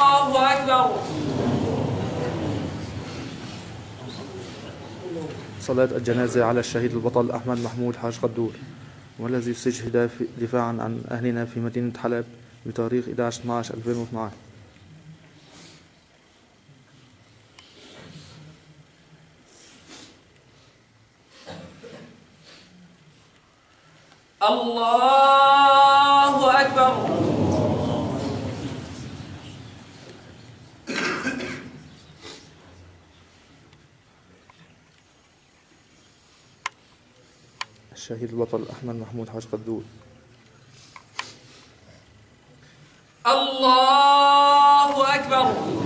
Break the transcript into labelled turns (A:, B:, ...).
A: الله أكبر.
B: صلاة الجنازة على الشهيد البطل أحمد محمود حاج قدور والذي استشهد دفاعا عن أهلنا في مدينة حلب بتاريخ 11/12/2012
A: الله أكبر.
B: الشهيد البطل أحمد محمود حاج قدور
A: الله أكبر.